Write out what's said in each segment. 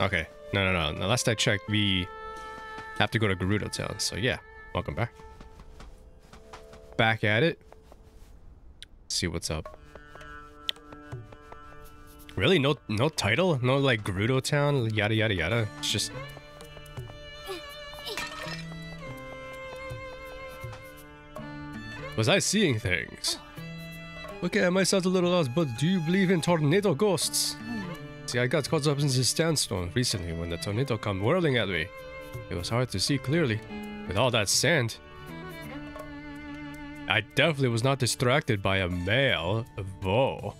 Okay. No, no, no. The last I checked, we have to go to Gerudo Town. So yeah, welcome back. Back at it. See what's up. Really? No no title? No like Gerudo Town? Yada yada yada. It's just Was I seeing things? Okay, I might sound a little lost, but do you believe in tornado ghosts? See, I got caught up in this sandstorm recently when the tornado came whirling at me. It was hard to see clearly, with all that sand. I definitely was not distracted by a male, though.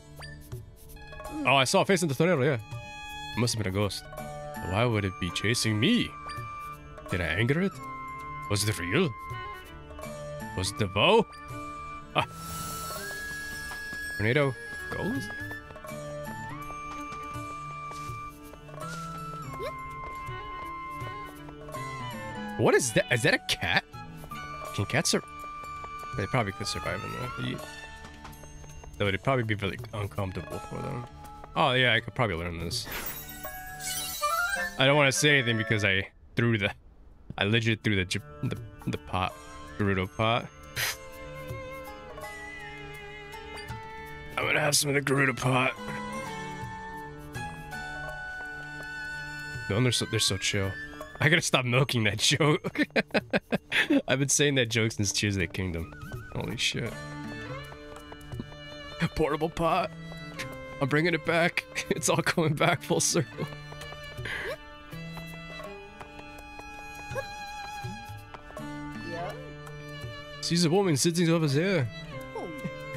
Oh, I saw a face in the tornado, yeah. It must have been a ghost. Why would it be chasing me? Did I anger it? Was it real? Was it the bow? Ah. Tornado goes? What is that? Is that a cat? Can cats sur- They probably could survive in the heat. Though it'd probably be really uncomfortable for them. Oh yeah, I could probably learn this. I don't want to say anything because I threw the... I legit threw the, the, the pot. Gerudo pot. I'm gonna have some of the Gerudo pot. No, they're so, they're so chill. I gotta stop milking that joke. I've been saying that joke since Tears of the Kingdom. Holy shit. Portable pot. I'm bringing it back. It's all coming back full circle. Yeah. She's a woman sitting over there. Oh.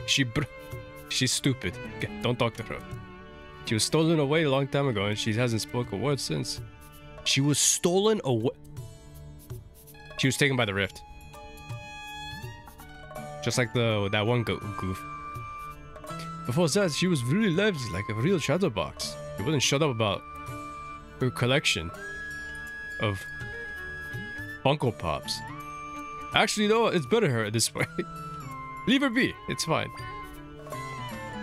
She br- she's stupid. Okay, Don't talk to her. She was stolen away a long time ago and she hasn't spoken a word since. She was stolen away. She was taken by the rift. Just like the that one go- goof. Before that, she was really lively like a real chatterbox. She wouldn't shut up about her collection of Funko Pops. Actually, though, it's better her this way. Leave her be. It's fine.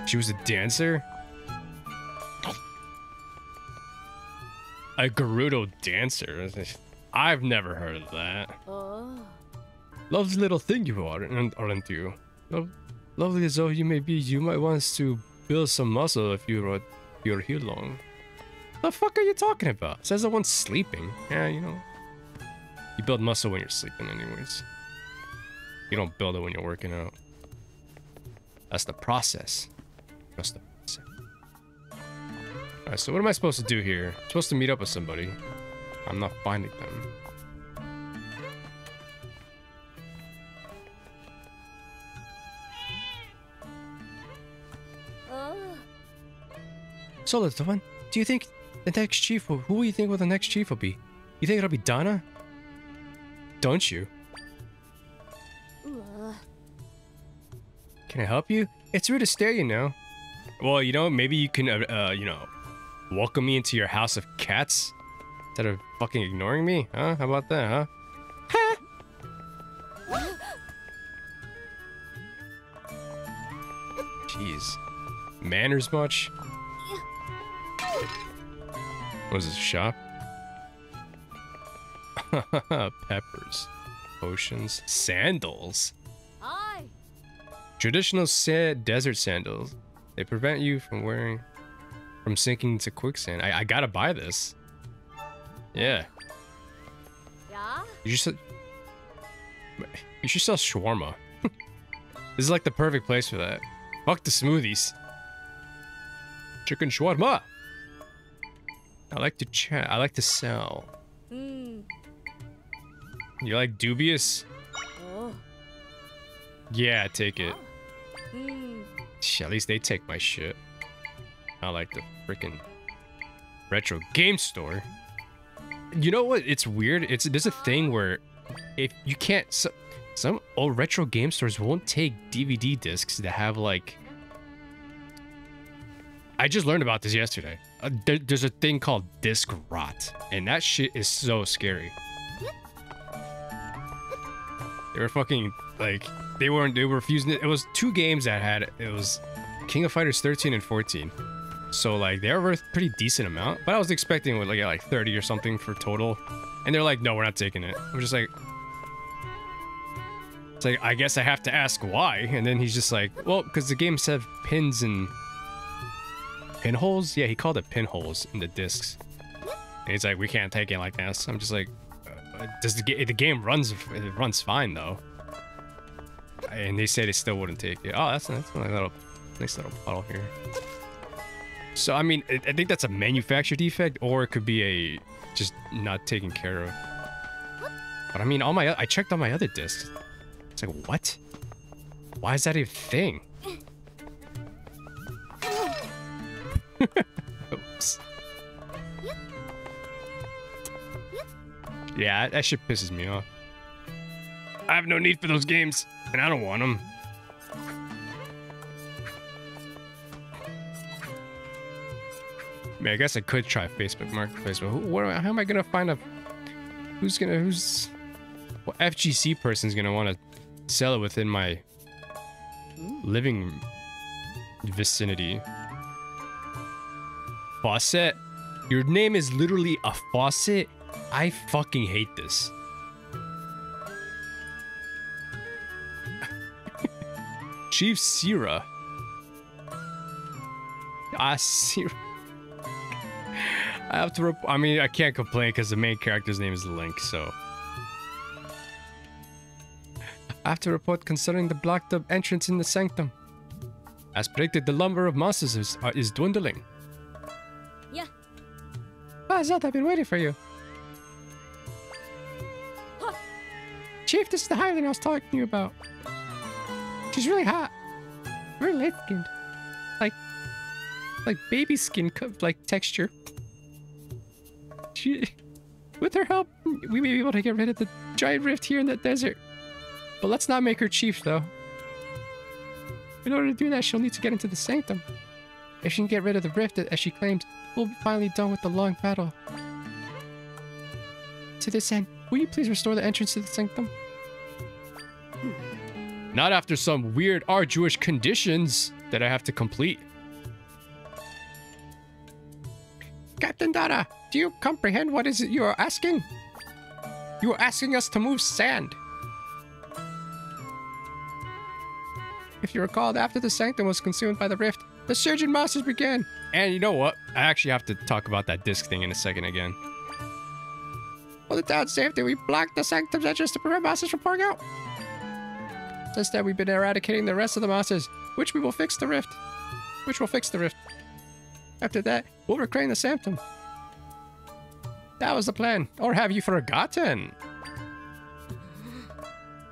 She was a dancer? A Gerudo dancer? I've never heard of that. Oh. Lovely little thing you are, aren't aren't you? Lo- lovely as though you may be, you might want to build some muscle if you're, you're here long. The fuck are you talking about? Says the one sleeping. Yeah, you know. You build muscle when you're sleeping anyways. You don't build it when you're working out. That's the process. Trust the process. Alright, so what am I supposed to do here? I'm supposed to meet up with somebody. I'm not finding them. So, little one, do you think the next chief will, who do you think will the next chief will be? You think it'll be Donna? Don't you? Can I help you? It's rude to stare, you know. Well, you know, maybe you can, uh, uh, you know, welcome me into your house of cats instead of fucking ignoring me, huh? How about that, huh? Jeez. Manners much? What is this, shop? Peppers. Potions. Sandals. Hi. Traditional sa- desert sandals. They prevent you from wearing, from sinking to quicksand. I, I gotta buy this. Yeah. Yeah. You should, you should sell shawarma. this is like the perfect place for that. Fuck the smoothies. Chicken shawarma. I like to chat. I like to sell. Hmm. You like dubious? Oh. Yeah, take it. Sh- At least they take my shit. I like the freaking retro game store. You know what? It's weird. It's there's a thing where if you can't, so, some old retro game stores won't take DVD discs that have like. I just learned about this yesterday. Uh, there, there's a thing called disc rot, and that shit is so scary. They were fucking like they weren't they were refusing it. It was two games that had it it was King of Fighters 13 and 14. So like they're worth pretty decent amount, but I was expecting like like 30 or something for total, and they're like, no, we're not taking it. I'm just like, it's like I guess I have to ask why, and then he's just like, well, because the games have pins and pinholes. Yeah, he called it pinholes in the discs, and he's like, we can't take it like this. I'm just like, uh, does the the game runs it runs fine though? And they say they still wouldn't take it. Oh, that's that's a little nice little bottle here. So I mean, I think that's a manufacturer defect, or it could be a just not taken care of. But I mean, all my I checked on my other discs. It's like what? Why is that a thing? Oops. Yeah, that shit pisses me off. I have no need for those games, and I don't want them. Mean, I guess I could try Facebook Marketplace, but who, I- how am I gonna find a who's gonna who's what FGC person's gonna want to sell it within my living vicinity? Faucet, your name is literally a faucet. I fucking hate this. Chief Sierra. Ah, Sierra. I have to. I mean, I can't complain because the main character's name is Link, so. I have to report concerning the blocked up entrance in the sanctum. As predicted, the number of monsters is, uh, is dwindling. Yeah. Ah, Zed, I've been waiting for you. Huh. Chief, this is the Hylian I was talking to you about. She's really hot. Very light skinned. Like, like baby skin, like texture. She, with her help, we may be able to get rid of the giant rift here in the desert. But let's not make her chief, though. In order to do that, she'll need to get into the sanctum. If she can get rid of the rift, as she claims, we'll be finally done with the long battle. To this end, will you please restore the entrance to the sanctum? Not after some weird, arduous conditions that I have to complete. Captain Dada, do you comprehend what is it you are asking? You are asking us to move sand. If you recall, after the sanctum was consumed by the rift, the surgeon monsters began. And you know what? I actually have to talk about that disc thing in a second again. For the town's safety, we blocked the sanctum's entrance to prevent monsters from pouring out. Since then, we've been eradicating the rest of the monsters, which we will fix the rift. Which will fix the rift. After that, we'll reclaim the sanctum. That was the plan. Or have you forgotten?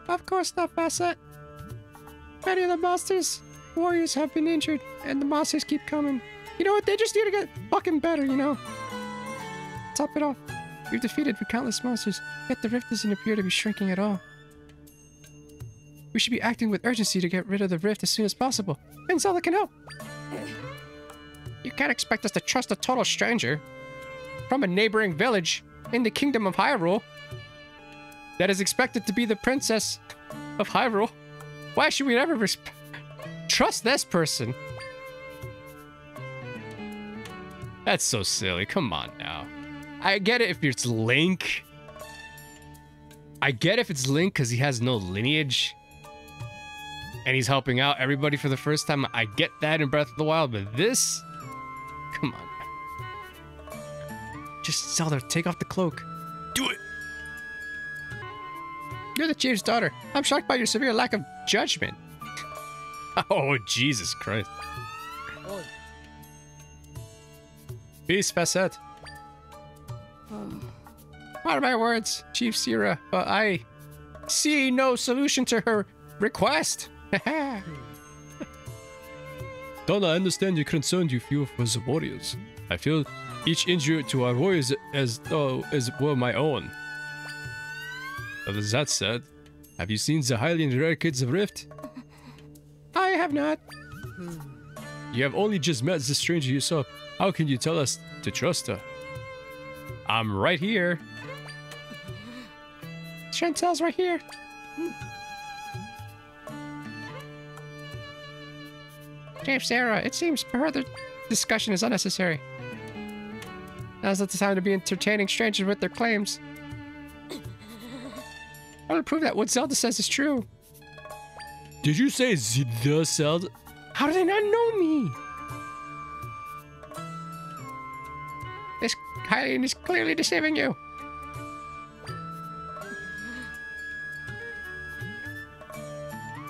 Of course not, Facet. Many of the monsters, warriors have been injured, and the monsters keep coming. You know what? They just need to get fucking better, you know? Top it off. We've defeated countless monsters, yet the rift doesn't appear to be shrinking at all. We should be acting with urgency to get rid of the rift as soon as possible. And Zelda can help. You can't expect us to trust a total stranger from a neighboring village in the kingdom of Hyrule that is expected to be the princess of Hyrule. Why should we ever trust this person? That's so silly. Come on now. I get it if it's Link. I get if it's Link because he has no lineage. And he's helping out everybody for the first time. I get that in Breath of the Wild, but this? Come on. Just Zelda, take off the cloak. Do it! You're the chief's daughter. I'm shocked by your severe lack of judgment. oh, Jesus Christ. Oi. Peace, Facet. What oh. are my words, Chief Sierra? But I see no solution to her request. Don't I understand your concern you feel for the warriors? I feel each injury to our warriors as though as were my own. But as that said, have you seen the Hylian Eradicate the Rift? I have not. You have only just met the stranger yourself. How can you tell us to trust her? I'm right here. Chantel's right here. Chief Sarah, it seems per the discussion is unnecessary. Now's not the time to be entertaining strangers with their claims. I want to prove that what Zelda says is true. Did you say Z- the Zelda? How do they not know me? This Hylian is clearly deceiving you.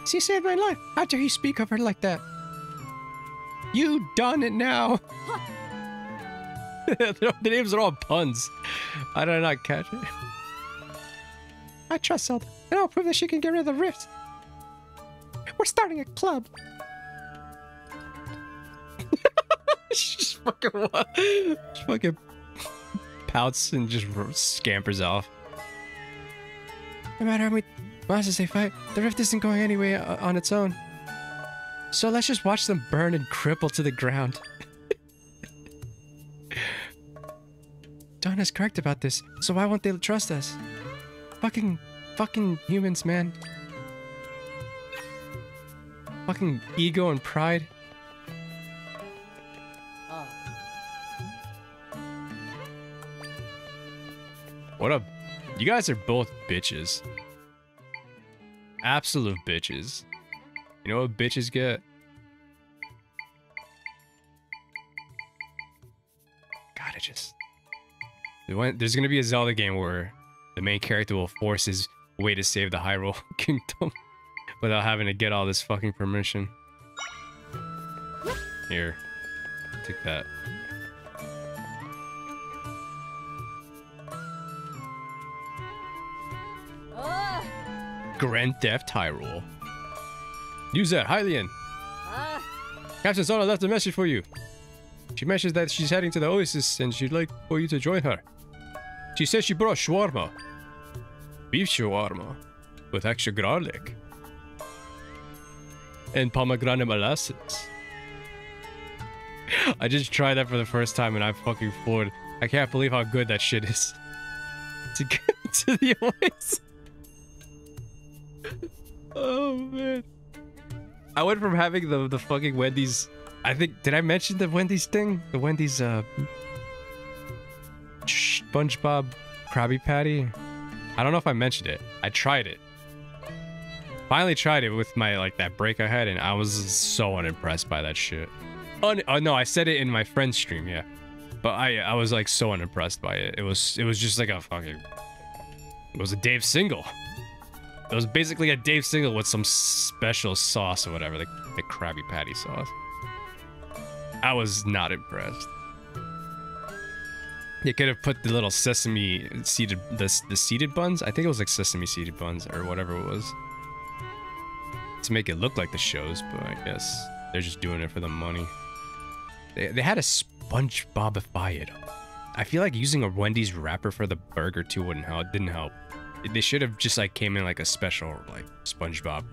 She saved my life. How dare you speak of her like that? You done it now. the names are all puns. I did not catch it. I trust Zelda, and I'll prove that she can get rid of the rift. We're starting a club. she just fucking, wa- just fucking pouts and just scampers off. No matter how many monsters they fight, the rift isn't going anywhere uh, on its own. So let's just watch them burn and cripple to the ground. Dawn is correct about this, so why won't they trust us? Fucking, fucking humans, man. Fucking ego and pride. What up? You guys are both bitches. Absolute bitches. You know what bitches get? God, I just. There's gonna be a Zelda game where the main character will force his way to save the Hyrule Kingdom without having to get all this fucking permission. Here, take that. Grand Theft Hyrule. Use that, Hylian. Ah. Captain Zona left a message for you. She mentions that she's heading to the Oasis and she'd like for you to join her. She says she brought shawarma. Beef shawarma. With extra garlic. And pomegranate molasses. I just tried that for the first time and I fucking floored. I can't believe how good that shit is. To get to the Oasis. Oh man. I went from having the the fucking Wendy's. I think did I mention the Wendy's thing? The Wendy's uh SpongeBob Krabby Patty. I don't know if I mentioned it. I tried it. Finally tried it with my like that break I had, and I was so unimpressed by that shit. Oh no, I said it in my friend's stream, yeah. But I I was like so unimpressed by it. It was it was just like a fucking. It was a Dave single. It was basically a Dave single with some special sauce or whatever, the, the Krabby Patty sauce. I was not impressed. They could have put the little sesame seeded the the seeded buns. I think it was like sesame seeded buns or whatever it was. To make it look like the shows, but I guess they're just doing it for the money. They, they had a SpongeBobify it. I feel like using a Wendy's wrapper for the burger too wouldn't help. Didn't help. They should have just like came in like a special like SpongeBob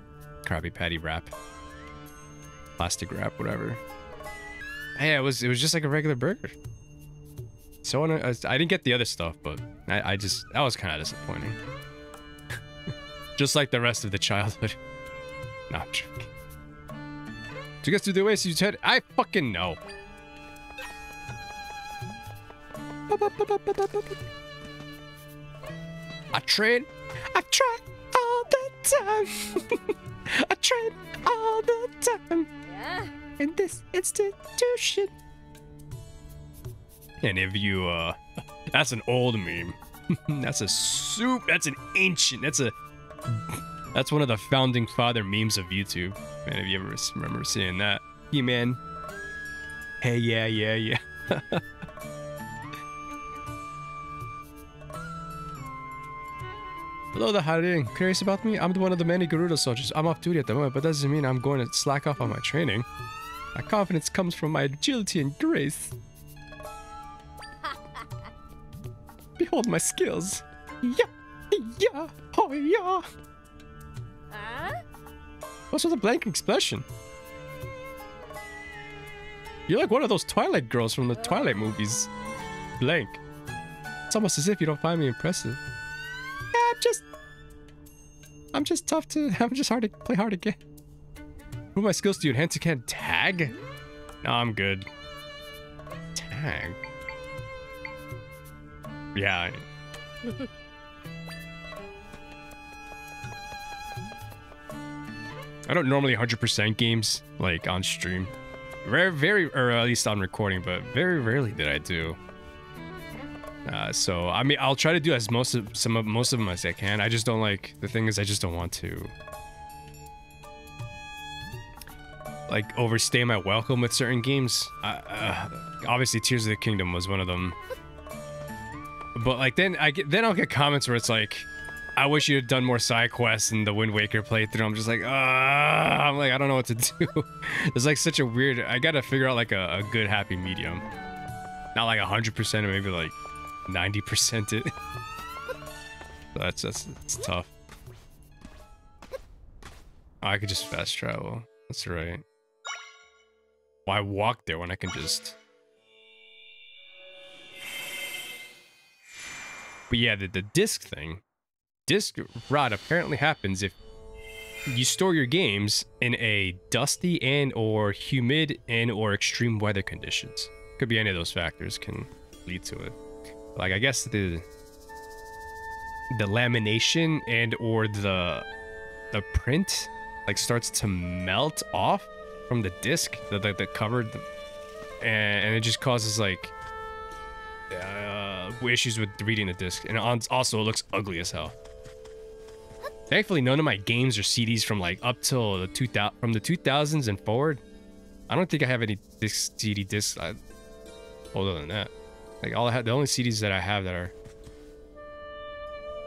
Krabby Patty wrap, plastic wrap, whatever. Yeah, it was it was just like a regular burger. So I, I didn't get the other stuff, but I, I just that was kind of disappointing. just like the rest of the childhood. No, I'm joking. You guys do the Oasis you said? I fucking know. I train, I try all the time. I train all the time Yeah. in this institution. And if you, uh, that's an old meme. that's a soup. That's an ancient. That's a. That's one of the founding father memes of YouTube. Man, if you ever remember seeing that, He Man. Hey, yeah, yeah, yeah. Hello the Haring. Curious about me? I'm one of the many Gerudo soldiers. I'm off duty at the moment, but that doesn't mean I'm going to slack off on my training. My confidence comes from my agility and grace. Behold my skills. Yeah, yeah, oh yeah. Ah? What's with the blank expression? You're like one of those Twilight girls from the Twilight movies. Blank. It's almost as if you don't find me impressive. Yeah, I'm just... I'm just tough to... I'm just hard to play hard to get. Who my skills do you enhance? You can't tag? No, I'm good. Dang. Yeah. I don't normally 100% games like on stream. Very, very, or at least on recording, but very rarely did I do. Uh, so I mean, I'll try to do as most of some of most of them as I can. I just don't like the thing is I just don't want to like overstay my welcome with certain games. Uh, uh, obviously, Tears of the Kingdom was one of them. But like then I get then I'll get comments where it's like, I wish you had done more side quests in the Wind Waker playthrough. I'm just like, ah, I'm like I don't know what to do. it's like such a weird. I gotta figure out like a, a good happy medium, not like hundred percent or maybe like ninety percent it. that's that's it's tough. Oh, I could just fast travel. That's right. Why walk there when I can just... But yeah, the, the disc thing. Disc rot apparently happens if you store your games in a dusty and or humid and or extreme weather conditions. Could be any of those factors can lead to it. Like I guess the the lamination and or the the print like starts to melt off from the disc, that the, the cover, the, and, and, it just causes like uh, issues with reading the disc, and also it looks ugly as hell. Thankfully, none of my games or CDs from like up till the 2000 from the 2000s and forward. I don't think I have any disc CD discs uh, older than that. Like all I have, the only CDs that I have that are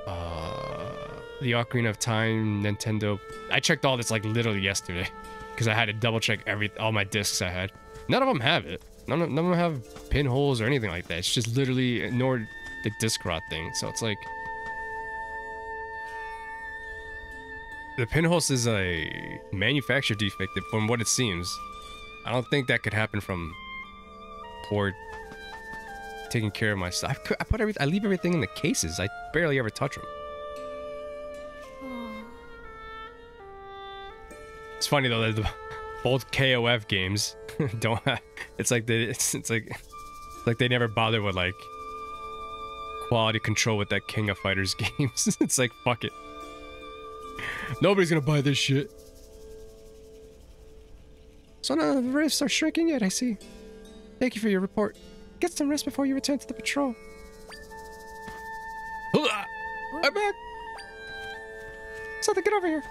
uh, the Ocarina of Time, Nintendo. I checked all this like literally yesterday because I had to double check every all my discs I had. None of them have it. None of, none of them have pinholes or anything like that. It's just literally nor the disc rot thing. So it's like the pinholes is a manufacturer defect from what it seems. I don't think that could happen from poor taking care of my stuff. I put everything. I leave everything in the cases. I barely ever touch them. It's funny though that the, both KOF games don't have, it's like they it's, it's like like they never bother with like quality control with that King of Fighters games. it's like fuck it. Nobody's gonna buy this shit. So of the rifts are shrinking yet, I see. Thank you for your report. Get some rest before you return to the patrol. I'm back! Something, get over here.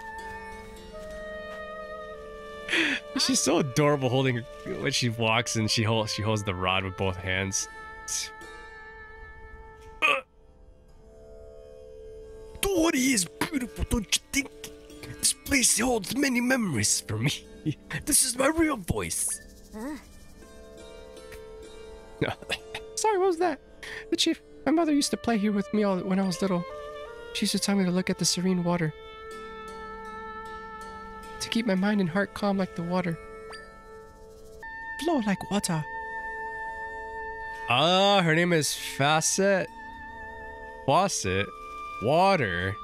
She's so adorable holding when she walks and she holds she holds the rod with both hands. Dory is beautiful, don't you think? This place holds many memories for me. This is my real voice. Huh? Sorry, what was that? The chief, my mother used to play here with me all when I was little. She used to tell me to look at the serene water to keep my mind and heart calm like the water. Flow like water. Ah, uh, her name is Facet. Faucet. Water.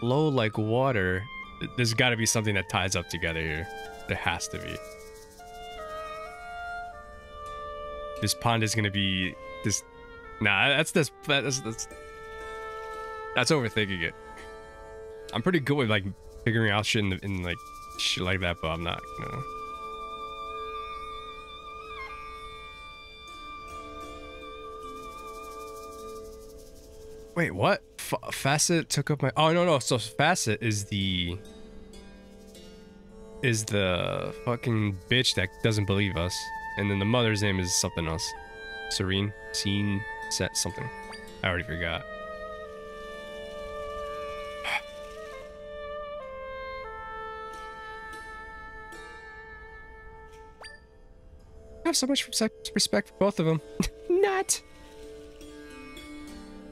Flow like water. There's got to be something that ties up together here. There has to be. This pond is gonna be this. Nah, that's this. That's that's. That's overthinking it. I'm pretty good with like figuring out shit in, the, in like shit like that, but I'm not gonna. Wait, what? F Facet took up my. Oh no no. So Facet is the. Is the fucking bitch that doesn't believe us, and then the mother's name is something else. Serene, Scene, Set, something. I already forgot. I have so much respect for both of them. Not.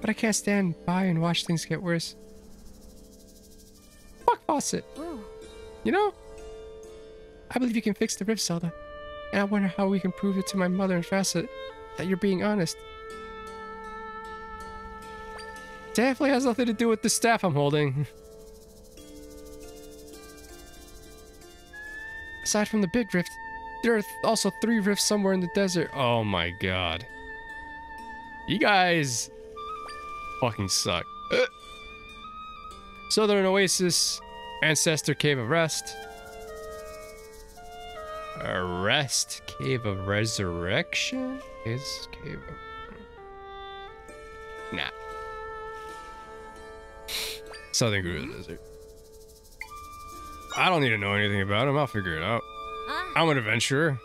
But I can't stand by and watch things get worse. Fuck Faucet. Oh. You know, I believe you can fix the rift, Zelda. And I wonder how we can prove it to my mother and Facet that you're being honest. Definitely has nothing to do with the staff I'm holding. Aside from the big rift, there are also three rifts somewhere in the desert. Oh my god. You guys fucking suck. Uh. Southern Oasis, Ancestor Cave of Rest. Rest Cave of Resurrection? Is Cave of... Nah. Southern Gerudo Desert. I don't need to know anything about him. I'll figure it out. I'm an adventurer.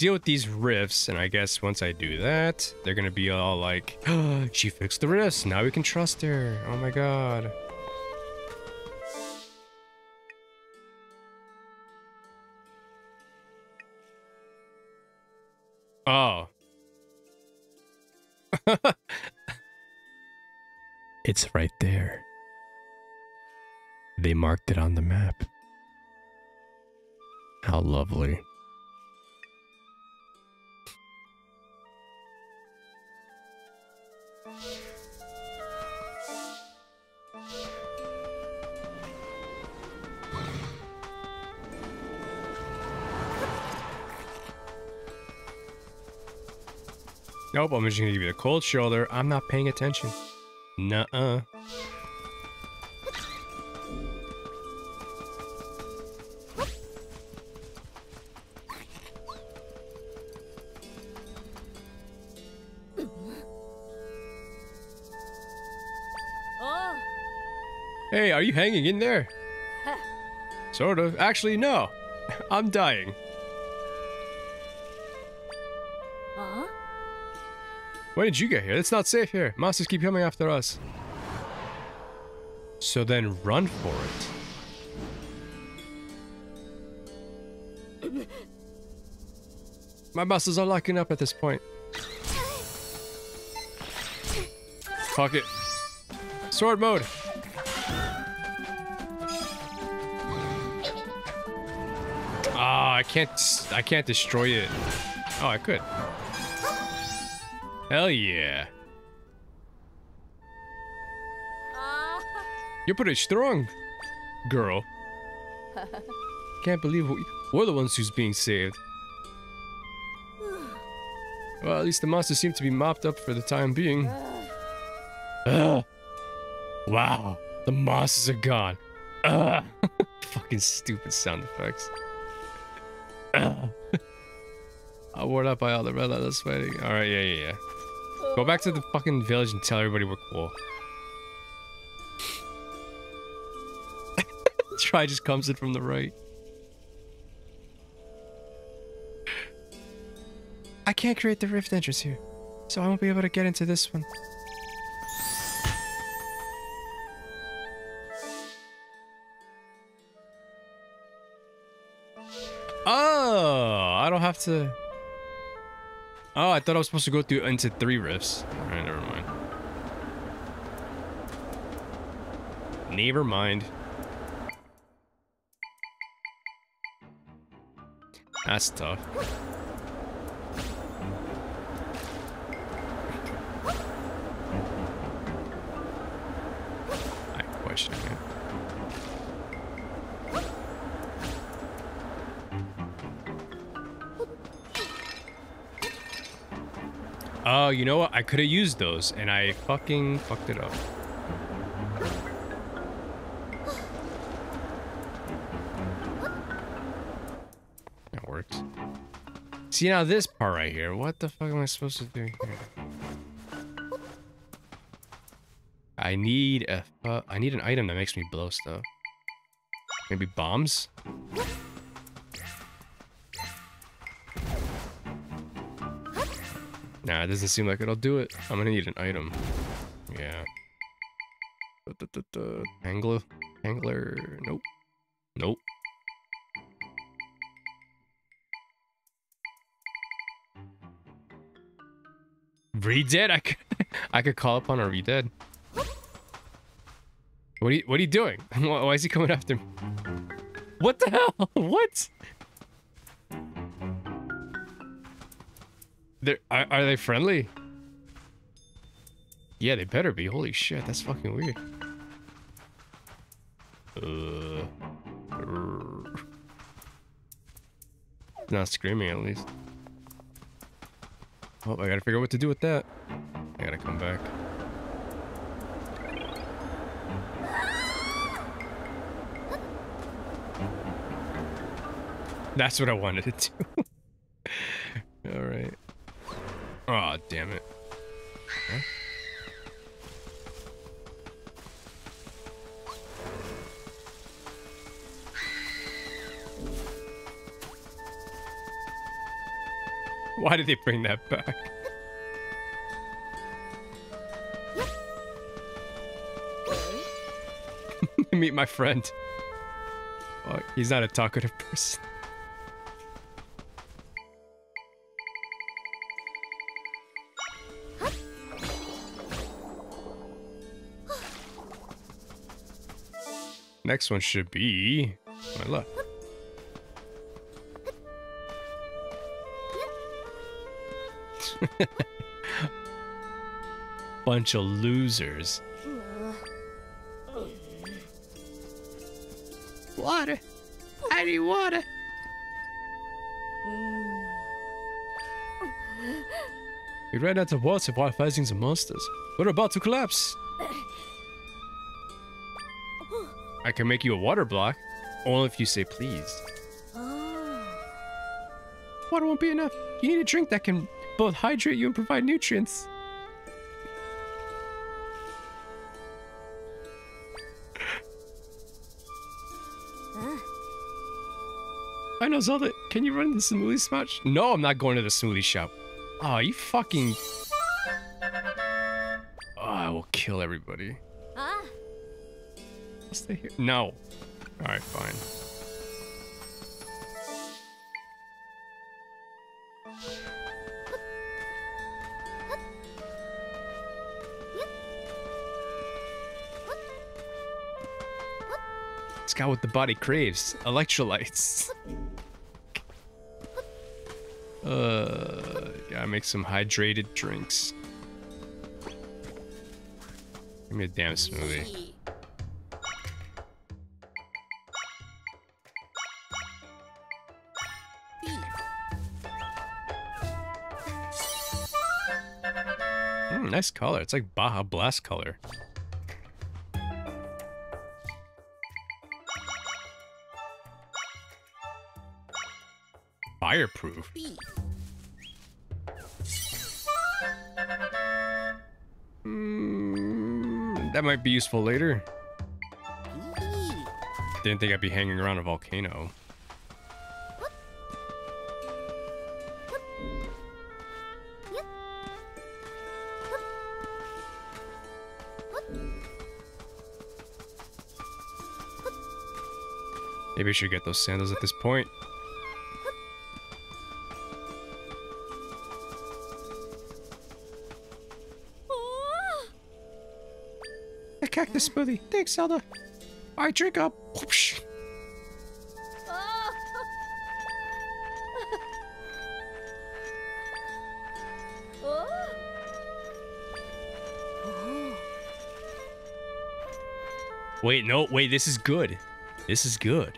Deal with these rifts, and I guess once I do that, they're gonna be all like, oh, "She fixed the rifts. Now we can trust her." Oh my god. Oh. it's right there. They marked it on the map. How lovely. I'm just gonna give you the cold shoulder. I'm not paying attention. Nuh-uh. Hey, are you hanging in there? sort of. Actually, no. I'm dying. When did you get here? It's not safe here. Monsters keep coming after us. So then run for it. My muscles are locking up at this point. Fuck it. Sword mode. Ah, I can't. I can't destroy it. Oh, I could. Hell yeah. Ah. You're pretty strong, girl. Can't believe we, we're the ones who's being saved. Well, at least the monsters seem to be mopped up for the time being. Uh. Ugh. Wow, the monsters are gone. Uh. Ugh. Fucking stupid sound effects. Ugh. I worn out by all the relentless fighting. Alright, yeah, yeah, yeah. Go back to the fucking village and tell everybody we're cool. Tri just comes in from the right. I can't create the rift entrance here, so I won't be able to get into this one. Oh, I don't have to. Oh, I thought I was supposed to go through into three rifts. Alright, never mind. Never mind. That's tough. I question it. Oh, you know what? I could have used those, and I fucking fucked it up. That works. See now this part right here. What the fuck am I supposed to do here? I need a fu- I need an item that makes me blow stuff. Maybe bombs? Nah, it doesn't seem like it'll do it. I'm gonna need an item. Yeah. Duh, duh, duh. Angler. Angler. Nope. Nope. Redead? I could, I could call upon a redead. What are you, what are you doing? Why is he coming after me? What the hell? What? They're, are, are they friendly? Yeah, they better be. Holy shit, that's fucking weird. Uh, not screaming at least. Oh, I gotta figure out what to do with that. I gotta come back. That's what I wanted to do. Alright. Oh, damn it. Huh? Why did they bring that back? Meet my friend. He's not a talkative person. Next one should be my left. Bunch of losers. Water. I need water. We ran out of water while fighting the monsters. We're about to collapse. I can make you a water block. Only if you say please. Ah. Water won't be enough. You need a drink that can both hydrate you and provide nutrients. Ah. I know Zelda. Can you run the smoothie spot? No, I'm not going to the smoothie shop. Oh, you fucking. Oh, I will kill everybody. Stay here. No. Alright, fine. It's got what the body craves. Electrolytes. Uh, gotta make some hydrated drinks. Give me a damn smoothie. Nice color. It's like Baja Blast color. Fireproof. Mm, that might be useful later. Didn't think I'd be hanging around a volcano. Maybe I should get those sandals at this point. A cactus smoothie. Thanks, Zelda. I drink up. Whoosh. oh. Wait, no, wait, this is good. This is good.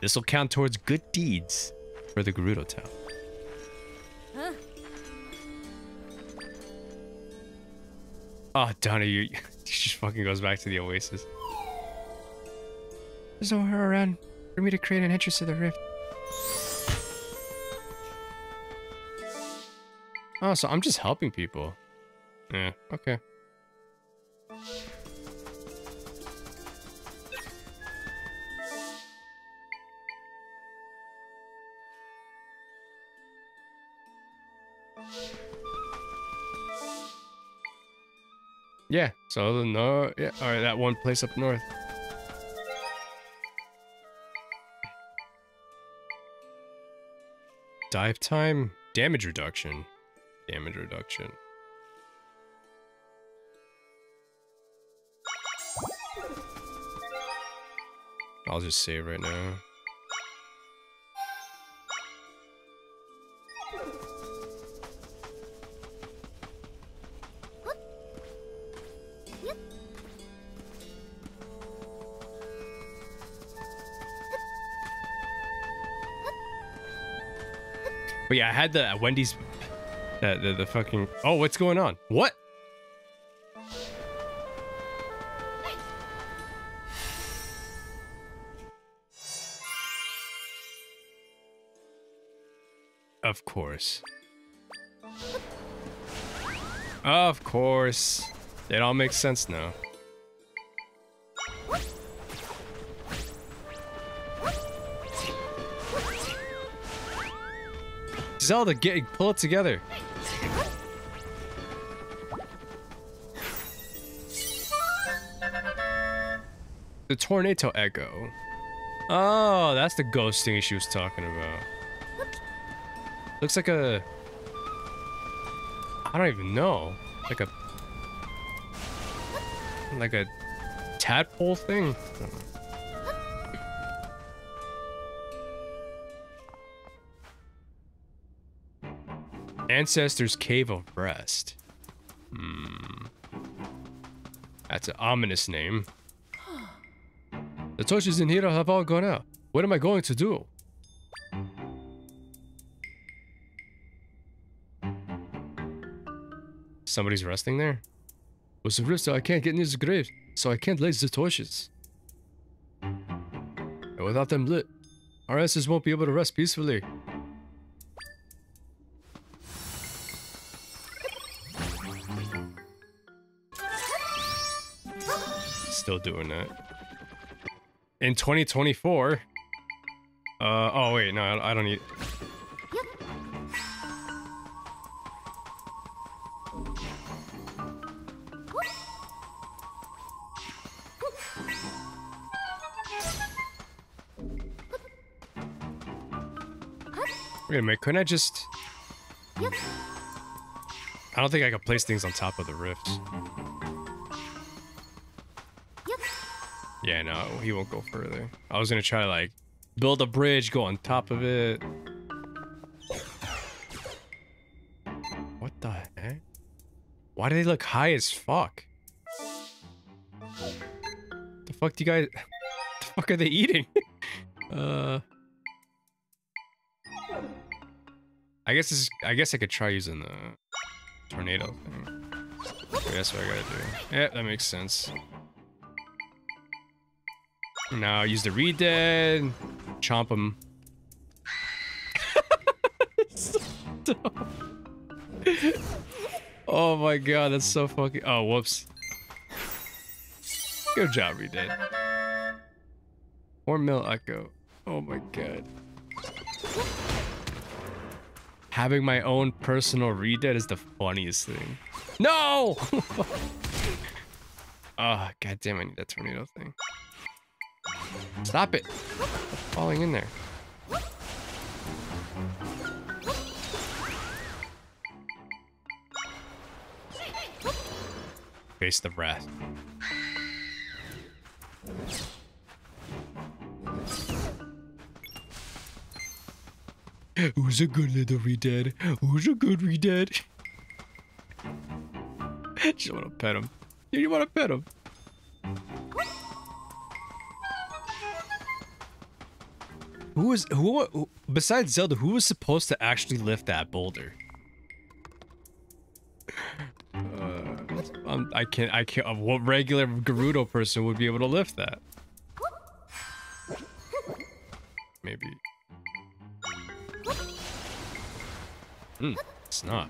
This will count towards good deeds for the Gerudo town. Huh? Oh, Donna, you she just fucking goes back to the oasis. There's no nowhere around for me to create an entrance to the rift. Oh, so I'm just helping people. Yeah, okay. Yeah, so the north. Uh, yeah, all right, that one place up north. Dive time, damage reduction, damage reduction. I'll just save right now. But yeah, I had the uh, Wendy's, the, the, the fucking. Oh, what's going on? What? Of course. Of course. It all makes sense now. Zelda, get pull it together. The tornado echo. Oh, that's the ghost thing she was talking about. Looks like a... I don't even know. Like a... Like a tadpole thing? Ancestors Cave of Rest. Hmm. That's an ominous name. The torches in here have all gone out. What am I going to do? Somebody's resting there? With the rift, I can't get near the grave, so I can't light the torches. And without them lit, our ancestors won't be able to rest peacefully. Still doing that. In 2024. Uh, oh wait, no, I, don't need... Wait a minute, couldn't I just... I don't think I could place things on top of the rifts. Yeah, no, he won't go further. I was gonna try to, like, build a bridge, go on top of it. What the heck? Why do they look high as fuck? The fuck do you guys... the fuck are they eating? uh... I guess this is, I guess I could try using the tornado thing. That's what I gotta do. Yeah, that makes sense. Now use the ReDead, chomp him. oh my god, that's so fucking. Oh, whoops. Good job, ReDead. Four mil echo. Oh my god. Having my own personal ReDead is the funniest thing. No! oh, god damn, I need that tornado thing. Stop it. falling in there. Face the breath. Who's a good little ReDead? Who's a good ReDead? Just want to pet him. You want to pet him. Who was who, who besides Zelda? Who was supposed to actually lift that boulder? Uh, um, I can't. I can't. What regular Gerudo person would be able to lift that? Maybe. Hmm. It's not.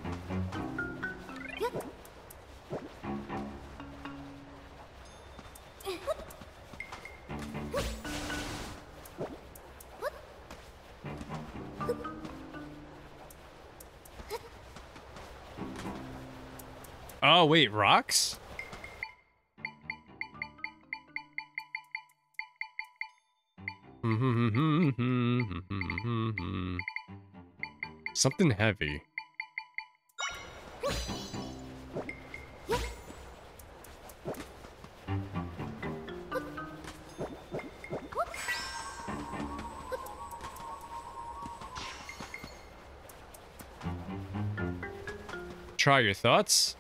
Oh, wait, rocks? Something heavy. Try your thoughts.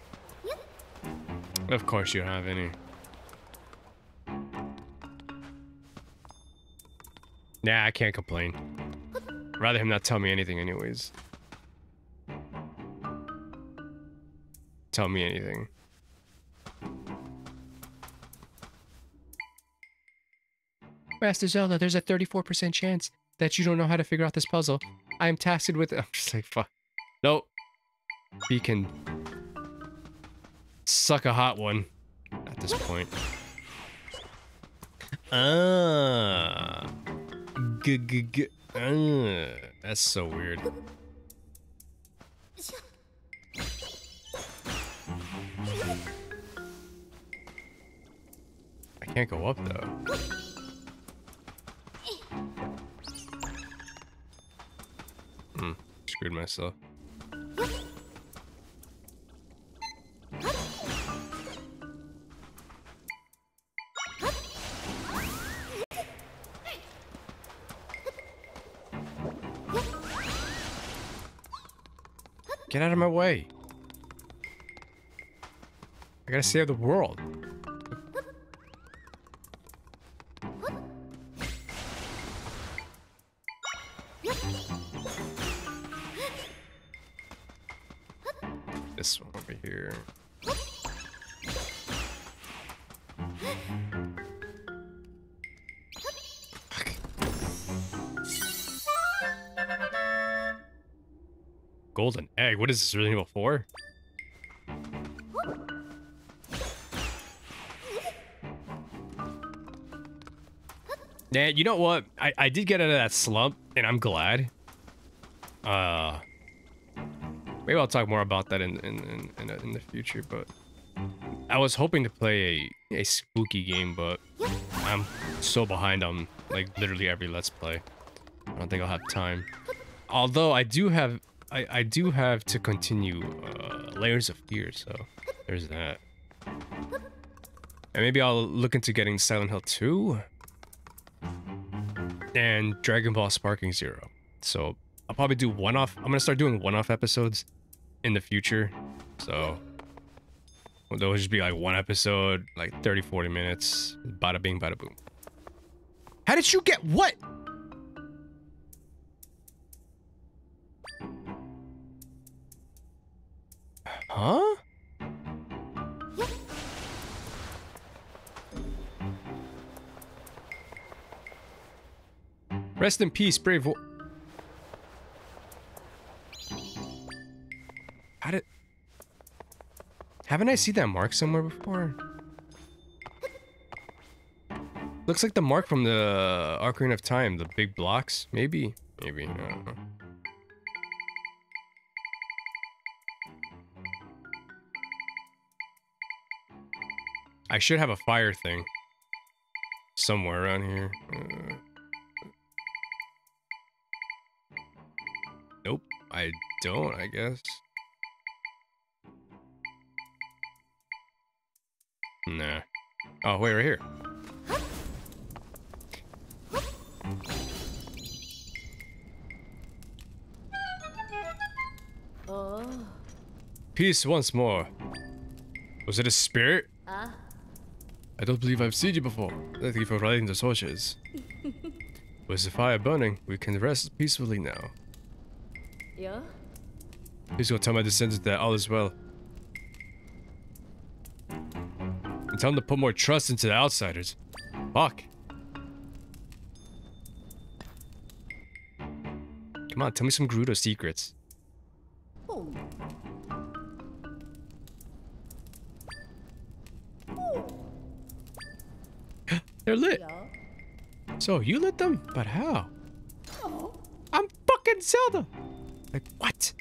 Of course you have any. Nah, I can't complain. Rather him not tell me anything anyways. Tell me anything. Master Zelda, there's a 34% chance that you don't know how to figure out this puzzle. I am tasked with- I'm just like, fuck. Nope. He can suck a hot one at this point. Ah. G -g -g uh, that's so weird. I can't go up though. Hmm, screwed myself. I gotta save the world. This one over here. Golden egg. What is this? Resident Evil 4? Nah, you know what? I, I did get out of that slump, and I'm glad. Uh, maybe I'll talk more about that in in, in, in, in the future, but I was hoping to play a, a spooky game, but I'm so behind on, like, literally every Let's Play. I don't think I'll have time. Although I do have I, I do have to continue uh, Layers of Fear, so there's that. And maybe I'll look into getting Silent Hill 2 and Dragon Ball Sparking Zero. So I'll probably do one-off. I'm gonna start doing one-off episodes in the future. So they'll just be like one episode, like 30, 40 minutes. Bada bing, bada boom. How did you get what? Huh? Rest in peace, brave. How did? Haven't I seen that mark somewhere before? Looks like the mark from the Ocarina of Time, the big blocks. Maybe, maybe. I don't know. I should have a fire thing somewhere around here. Uh, nope, I don't, I guess. Nah. Oh, wait, right here. Oh. Peace once more. Was it a spirit? Ah. I don't believe I've seen you before. Thank you for riding the torches. With the fire burning, we can rest peacefully now. Yeah? Please go tell my descendants that all is well. And tell them to put more trust into the outsiders. Fuck. Come on, tell me some Gerudo secrets. They're lit. So you lit them? But how? Oh. I'm fucking Zelda! Like, what?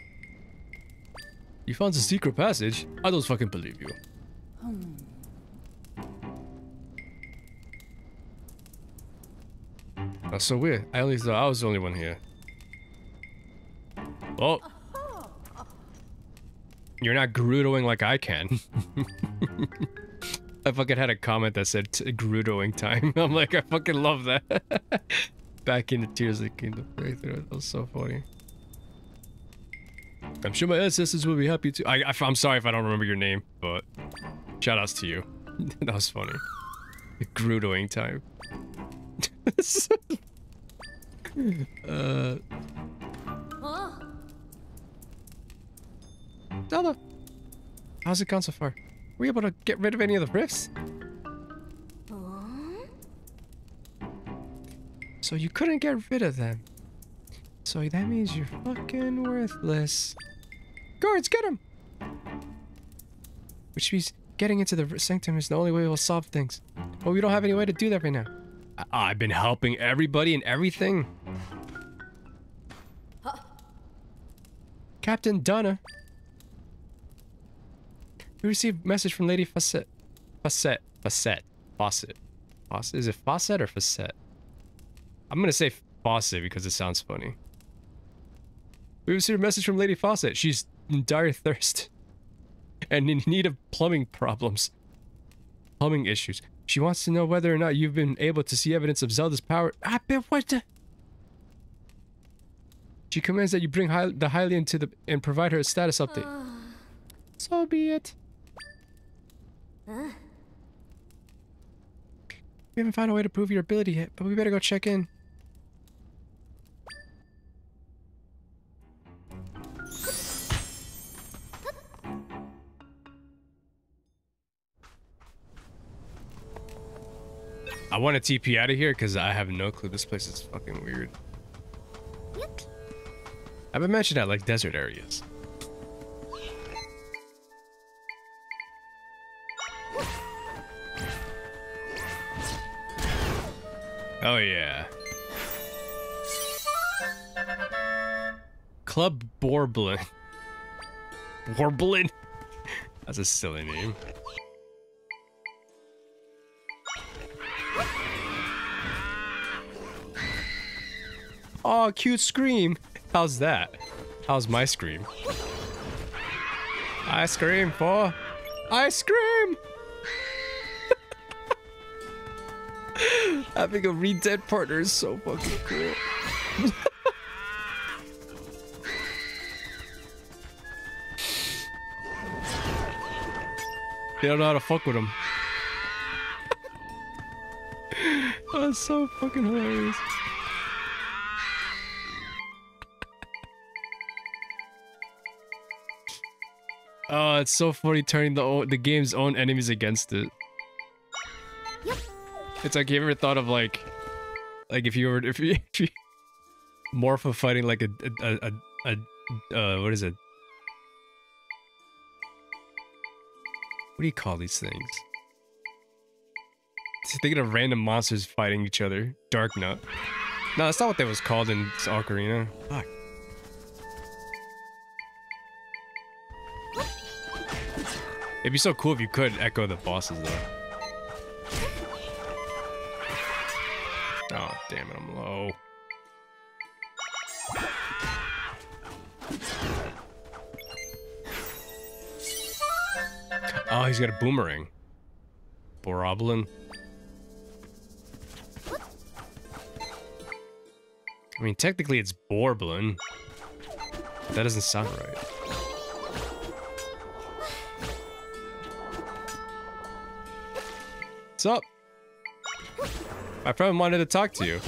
You found the secret passage? I don't fucking believe you. Hmm. That's so weird. I only thought I was the only one here. Oh. You're not Gerudoing like I can. I fucking had a comment that said Gerudoing time. I'm like, I fucking love that. Back in the Tears of the Kingdom playthrough. That was so funny. I'm sure my ancestors will be happy to. I, I, am sorry if I don't remember your name, but shoutouts to you. that was funny. Gerudoing time. uh. Zelda, how's it gone so far? Were you able to get rid of any of the rifts? So you couldn't get rid of them. So that means you're fucking worthless. Guards, get him! Which means getting into the sanctum is the only way we'll solve things. But we don't have any way to do that right now. I I've been helping everybody and everything. Captain Donna. We received a message from Lady Facet. Facet. Facet. Fawcett. Fawcett. Is it Fawcett or Facet? I'm gonna say Fawcett because it sounds funny. We received a message from Lady Fawcett. She's in dire thirst. And in need of plumbing problems. Plumbing issues. She wants to know whether or not you've been able to see evidence of Zelda's power. Ah, but what the? She commands that you bring Hy the Hylian to the and provide her a status update. so be it. Huh? We haven't found a way to prove your ability yet, but we better go check in. I want to TP out of here because I have no clue. This place is fucking weird. I've been mentioned at like desert areas. Oh yeah. Club Boarblin. Boarblin? That's a silly name. Oh, cute scream. How's that? How's my scream? I scream for ice cream. Having a ReDead partner is so fucking cool. they don't know how to fuck with him. That's oh, so fucking hilarious. Oh, it's so funny turning the the game's own enemies against it. It's like you ever thought of like, like if you were if you, if you Morpha fighting like a a a, a, uh what is it? What do you call these things? Just Thinking of random monsters fighting each other. Darknut. No, that's not what that was called in Ocarina. Fuck. It'd be so cool if you could echo the bosses though. Damn it, I'm low. Oh, he's got a boomerang. Boroblin. I mean, technically it's Boarblin. That doesn't sound right. I probably wanted to talk to you.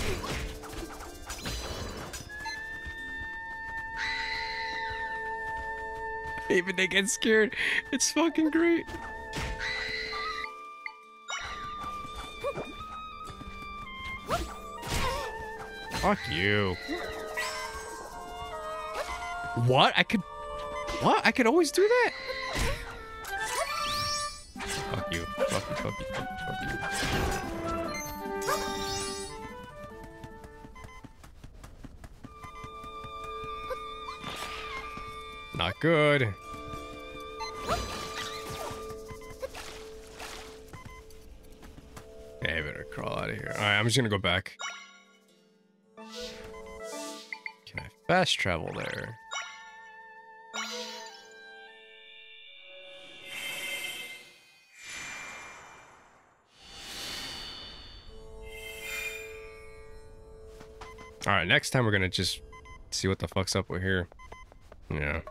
Even they get scared. It's fucking great. Fuck you. What? I could... What? I could always do that? Fuck you. Fuck you, fuck you, fuck you. Not good. I better crawl out of here. Alright, I'm just gonna go back. Can I fast travel there. All right, next time we're gonna just see what the fuck's up with here. Yeah.